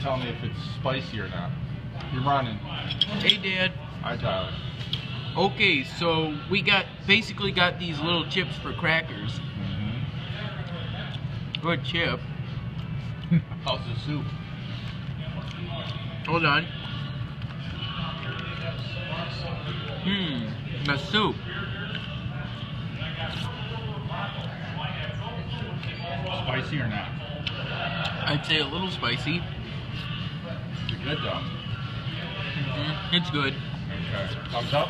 tell me if it's spicy or not. You're running. Hey, Dad. Hi, Tyler. Okay, so we got basically got these little chips for crackers. Mm-hmm. Good chip. How's the soup? Hold on. Hmm, the soup. Spicy or not? I'd say a little spicy. Good though. Mhm, It's good. Okay. Thumbs up?